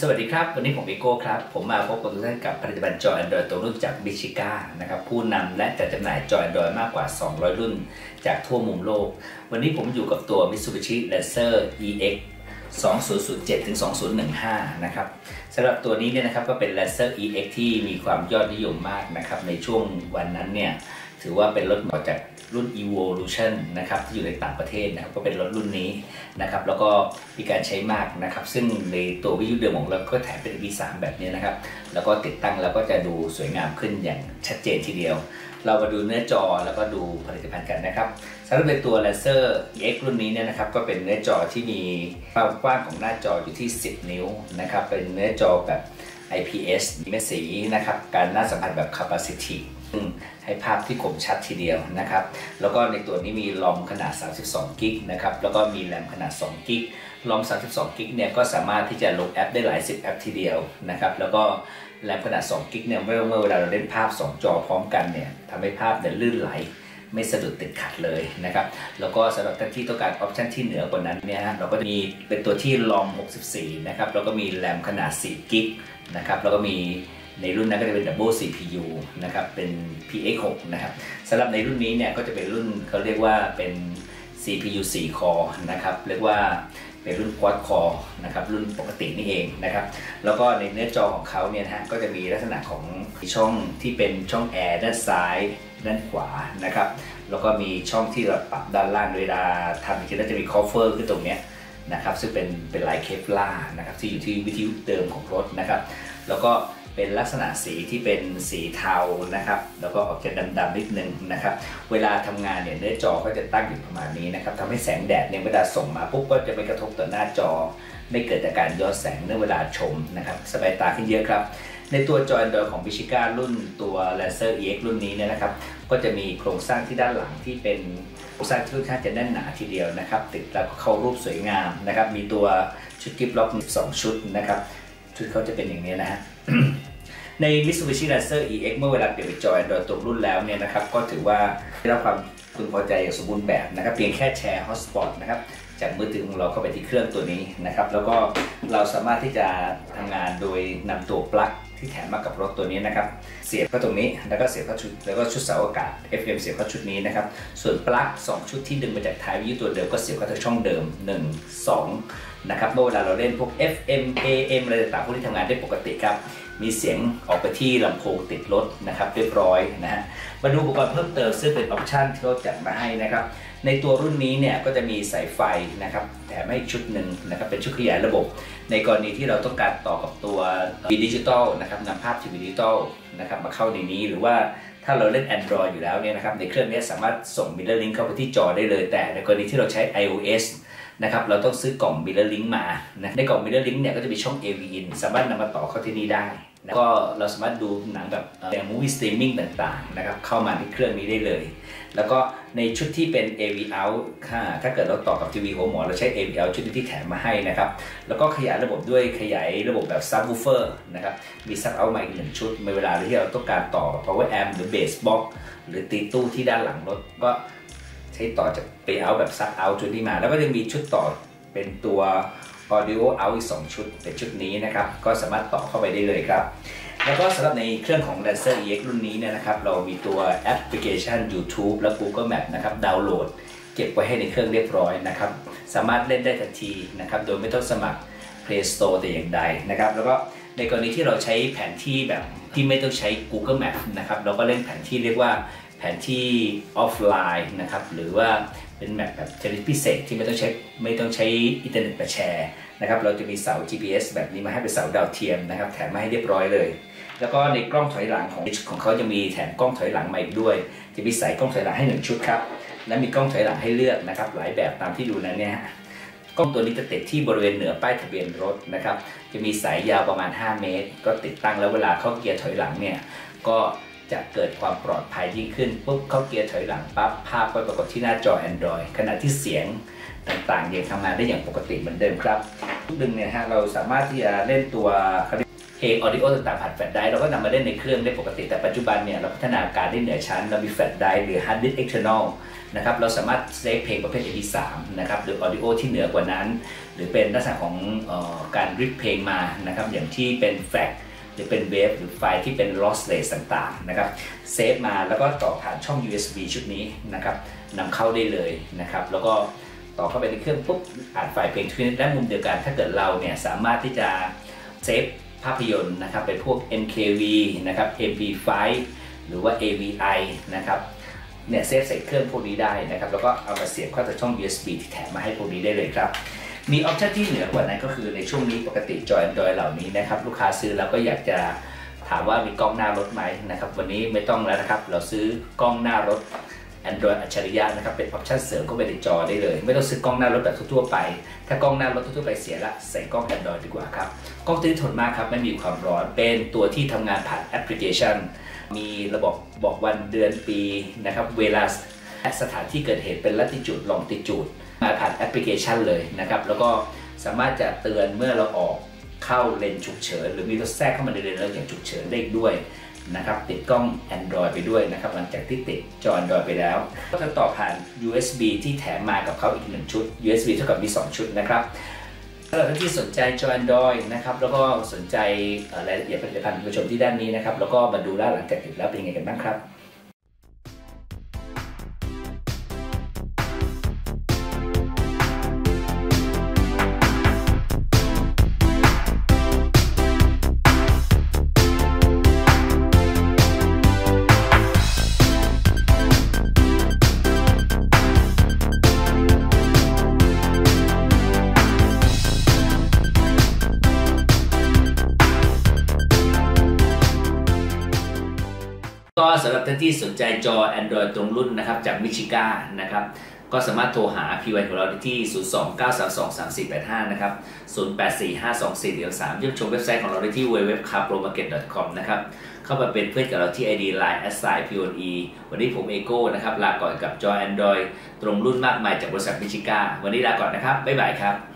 สวัสดีครับ วันนี้ผมเอโก้ครับ ผมมาพบกับทุกท่านกับผลิตภัณฑ์จอ Android ตัวรุ่นจากบิชิก้านะครับผู้นำและจัดจำหน่ายจอ Android มากกว่า 200 รุ่นจากทั่วมุมโลก วันนี้ผมอยู่กับตัว Mitsubishi Lancer EX 2007ถึง2015 นะครับสำหรับตัวนี้เนี่ยนะครับก็เป็น Lancer EX ที่มีความยอดนิยมมากนะครับในช่วงวันนั้นเนี่ยถือว่าเป็นรถต่อจาก รุ่น Evolution นะครับที่อยู่ในต่างประเทศนะครับก็เป็นรถรุ่นนี้นะครับแล้วก็มีการใช้มากนะครับซึ่งในตัววิทยุเดิมของเราก็แถมเป็น EP3 แบบนี้นะครับแล้วก็ติดตั้งแล้วก็จะดูสวยงามขึ้นอย่างชัดเจนทีเดียว เรามาดูเนื้อจอแล้วก็ดูผลิตภัณฑ์กันนะครับสำหรับในตัว Lancer x รุ่นนี้เนี่ยนะครับก็เป็นเนื้อจอที่มีความกว้างของหน้าจออยู่ที่ 10 นิ้วนะครับเป็นเนื้อจอแบบ IPS มีเม็ดสีนะครับการน้าสัมผัสแบบ capacitive ให้ภาพที่คมชัดทีเดียวนะครับ แล้วก็ในตัวนี้มี ROM ขนาด 32 gig นะครับ แล้วก็มีแรมขนาด 2 gig ROM 32 gig เนี่ยก็สามารถที่จะลงแอปได้หลาย 10 แอปทีเดียวนะครับ แล้วก็แรมขนาด 2 gig เนี่ยเมื่อเมื่อเวลาเราเล่นภาพ 2 จอพร้อมกันเนี่ยทำให้ภาพเนี่ยลื่นไหลไม่สะดุดติดขัดเลยนะครับ แล้วก็สำหรับท่านที่ต้องการ option ที่เหนือกว่านั้นเนี่ยฮะเราก็จะมีเป็นตัวที่ ROM 64 นะครับ แล้วก็มีแรมขนาด 4 gig นะครับแล้วก็มีในรุ่นนั้นก็จะเป็น Double CPU นะครับเป็น PX6 นะครับสำหรับในรุ่นนี้เนี่ยก็จะเป็นรุ่นเขาเรียกว่าเป็น CPU 4 core นะครับเรียกว่าเป็นรุ่น Quad core นะครับรุ่นปกตินี่เองนะครับแล้วก็ในเนื้อจอของเขาเนี่ยฮะก็จะมีลักษณะของช่องที่เป็นช่องแอร์ด้านซ้ายด้านขวานะครับแล้วก็มีช่องที่เราปรับด้านล่างเวลาทำจริงๆแล้วจะมี cover ขึ้นตรงเนี้ย นะครับซึ่งเป็นเป็นลาย Kevlar นะครับที่อยู่ที่วิทยุเดิมของรถนะครับ แล้วก็เป็นลักษณะสีที่เป็นสีเทานะครับ แล้วก็ออกจะดำๆนิดนึงนะครับ เวลาทำงานเนี่ยเนื้อจอก็จะตั้งอยู่ประมาณนี้นะครับทำให้แสงแดดเนี่ยเวลาส่งมาปุ๊บก็จะไม่กระทบต่อหน้าจอ ไม่เกิดจากการย้อนแสงเมื่อเวลาชมนะครับสบายตาขึ้นเยอะครับ ในตัวจอ Android ของ v i s h i k a รุ่นตัว Lancer EX รุ่นนี้เนี่ยนะครับ ก็จะมีโครงสร้างที่ด้านหลังที่เป็น สร้างที่ค่อนข้างจะแน่นหนาทีเดียวนะครับ ติดแล้วก็เข้ารูปสวยงามนะครับ มีตัวชุดกิฟต์ล็อก12ชุดนะครับ ชุดเขาจะเป็นอย่างนี้นะฮะใน Mitsubishi Lancer EX เมื่อเวลาเปลี่ยนเป็นจอ Android ตัวรุ่นแล้วเนี่ยนะครับ ก็ถือว่าได้รับความพึงพอใจอย่างสมบูรณ์แบบนะครับ เพียงแค่แชร์ Hotspot นะครับจากมือถือของเราเข้าไปที่เครื่องตัวนี้นะครับ แล้วก็เราสามารถที่จะทำงานโดยนำตัวปลั๊ก ที่แถมมากับรถตัวนี้นะครับ เสียบเข้าตรงนี้แล้วก็เสียบเข้าชุดแล้วก็ชุดเสาอากาศ FM เสียบเข้าชุดนี้นะครับ ส่วนปลั๊ก2 ชุดที่ดึงมาจากท้ายวิทยุตัวเดิมก็เสียบเข้าทางช่องเดิม 1 2 นะครับเมื่อเวลาเราเล่นพวก FM AM อะไรต่างๆพวกที่ทำงานได้ปกติครับมีเสียงออกไปที่ลำโพงติดรถนะครับเรียบร้อยนะฮะมาดูอุปกรณ์เพิ่มเติมซึ่งเป็นออปชั่นที่เราจัดมาให้นะครับ ในตัวรุ่นนี้เนี่ยก็จะมีสายไฟนะครับแถมให้ชุดหนึ่งนะครับเป็นชุดขยายระบบ ในกรณีที่เราต้องการต่อกับตัวทีวีดิจิตอลนะครับนำภาพทีวีดิจิตอลนะครับมาเข้าในนี้หรือว่าถ้าเราเล่น Android อยู่แล้วเนี่ยนะครับในเครื่องนี้สามารถส่ง Mirror Link เข้าไปที่จอได้เลย แต่ในกรณีที่เราใช้ iOS นะครับเราต้องซื้อกล่อง Mirror Link มานะในกล่อง Mirror Link เนี่ยก็จะมีช่อง AV in สามารถนำมาต่อเข้าที่นี่ได้ แล้วก็เราสามารถดูหนังแบบแนว movie streaming ต่างๆนะครับเข้ามาที่เครื่องนี้ได้เลย แล้วก็ในชุดที่เป็น AV out ถ้าถ้าเกิดเราต่อกับทีวีหัวหมอนเราใช้ AV out ชุดที่แถมมาให้นะครับ แล้วก็ขยายระบบด้วยขยายระบบแบบ subwoofer นะครับ มี sub out มาอีกหนึ่งชุดในเวลาที่เราต้องการต่อ power amp หรือ bass box หรือตีตู้ที่ด้านหลังรถก็ใช้ต่อจาก p out แบบ sub out ชุดนี้มา แล้วก็จะมีชุดต่อเป็นตัว audio out อีก 2 ชุดเป็นชุดนี้นะครับ ก็สามารถต่อเข้าไปได้เลยครับ แล้วก็สำหรับในเครื่องของ Lancer EX รุ่นนี้เนี่ยนะครับ เรามีตัวแอปพลิเคชัน YouTube และ Google Map นะครับดาวน์โหลด เก็บไว้ให้ในเครื่องเรียบร้อยนะครับ สามารถเล่นได้ทันทีนะครับ โดยไม่ต้องสมัคร Play Store แต่อย่างใดนะครับ แล้วก็ในกรณีที่เราใช้แผนที่แบบที่ไม่ต้องใช้ Google Map นะครับ เราก็เล่นแผนที่เรียกว่าแผนที่ออฟไลน์นะครับหรือว่าเป็น map แบบชนิดพิเศษที่ไม่ต้องใช้ไม่ต้องใช้อินเทอร์เน็ตมาแชร์นะครับเราจะมีเสา GPS แบบนี้มาให้เป็นเสาดาวเทียมนะครับแถมมาให้เรียบร้อยเลย แล้วก็ในกล้องถอยหลังของของเขาจะมีแถมกล้องถอยหลังมาอีกด้วย จะมีใส่กล้องถอยหลังให้ 1 ชุดครับและมีกล้องถอยหลังให้เลือกนะครับหลายแบบตามที่ดูนั้นเนี่ยกล้องตัวนี้จะติดที่บริเวณเหนือป้ายทะเบียนรถนะครับจะมีสายยาวประมาณ 5 เมตร ก็ติดตั้งแล้วเวลาเข้าเกียร์ถอยหลังเนี่ยก็ จะเกิดความปลอดภัยยิ่งขึ้นปุ๊บเข้าเกียร์ถอยหลังปั๊บภาพก็ปรากฏที่หน้าจอ Android ขณะที่เสียงต่างๆ ยังทำงานได้อย่างปกติเหมือนเดิมครับทุกดึงเนี่ยฮะเราสามารถที่จะเล่นตัวเพลง audio ต่างๆผ่าน flash drive เราก็นำมาเล่นในเครื่องได้ปกติแต่ปัจจุบันเนี่ยเราพัฒนาการได้เหนือชั้นเรามี flash drive หรือฮาร์ดดิสก์ external นะครับเราสามารถเซฟเพลงประเภท MP3 นะครับหรือ audio ที่เหนือกว่านั้น หรือเป็นลักษณะของการ rip เพลงมานะครับอย่างที่เป็น FLAC หรือเป็น WAV หรือไฟล์ที่เป็น lossless ต่างๆนะครับเซฟมาแล้วก็ต่อผ่านช่อง USB ชุดนี้นะครับนำเข้าได้เลยนะครับแล้วก็ต่อเข้าไปในเครื่องปุ๊บอ่านไฟล์เพลงทุกชนิดและมุมเดียวกัน ถ้าเกิดเราเนี่ยสามารถที่จะเซฟภาพยนตร์นะครับเป็นพวก MKV นะครับ MP5 หรือว่า AVI นะครับเนี่ยเซฟใส่เครื่องพวกนี้ได้นะครับแล้วก็เอามาเสียบเข้าจากช่อง USB ที่แถมมาให้พวกนี้ได้เลยครับ มีออปชันที่เหนือกว่านั้นก็คือในช่วงนี้ปกติจอ Android เหล่านี้นะครับลูกค้าซื้อแล้วก็อยากจะถามว่ามีกล้องหน้ารถไหมนะครับวันนี้ไม่ต้องแล้วนะครับ เราซื้อกล้องหน้ารถ Android อัจฉริยะนะครับเป็นออปชันเสริมเข้าไปในจอได้เลย ไม่ต้องซื้อกล้องหน้ารถแบบทั่วไป ถ้ากล้องหน้ารถทั่วไปเสียละใส่กล้อง Android ดีกว่าครับกล้องตัวนี้ทนมากครับไม่มีความร้อนเป็นตัวที่ทำงานผ่านแอปพลิเคชัน มีระบบบอกวันเดือนปีนะครับเวลาและสถานที่เกิดเหตุเป็น latitude longitude มาผ่านแอปพลิเคชันเลยนะครับ แล้วก็สามารถจะเตือนเมื่อเราออกเข้าเลนฉุกเฉิน หรือมีรถแทรกเข้ามาในเลนเราอย่างฉุกเฉินได้อีกด้วยนะครับติดกล้อง Android ไปด้วยนะครับหลังจากที่ติดจอ Android ไปแล้ว ก็จะต่อผ่าน USB ที่แถมมากับเขาอีกหนึ่งชุด USB เท่ากับมี 2 ชุดนะครับสำหรับท่านที่สนใจจอ Android นะครับแล้วก็สนใจรายละเอียดผลิตภัณฑ์ผู้ชมที่ด้านนี้นะครับแล้วก็มาดูแล้วหลังจากติดแล้วเป็นยังไงกันบ้างครับ ก็สำหรับท่านที่สนใจจอ Android ตรงรุ่นนะครับจากมิชิก้านะครับก็สามารถโทรหา p ีวของเราได้ที่ 029323485 นะครับ 08452413เยี่ยมชมเว็บไซต์ของเราได้ที่ www.carpromarket.com นะครับ เข้ามาเป็นเพื่อนกับเราที่ ID Line a s s i p o e วันนี้ผมเอโก้นะครับ ลาก่อนกับจอ Android ตรงรุ่นมากมายจากบริษัทมิชิก้า วันนี้ลาก่อนนะครับ บ๊ายบายครับ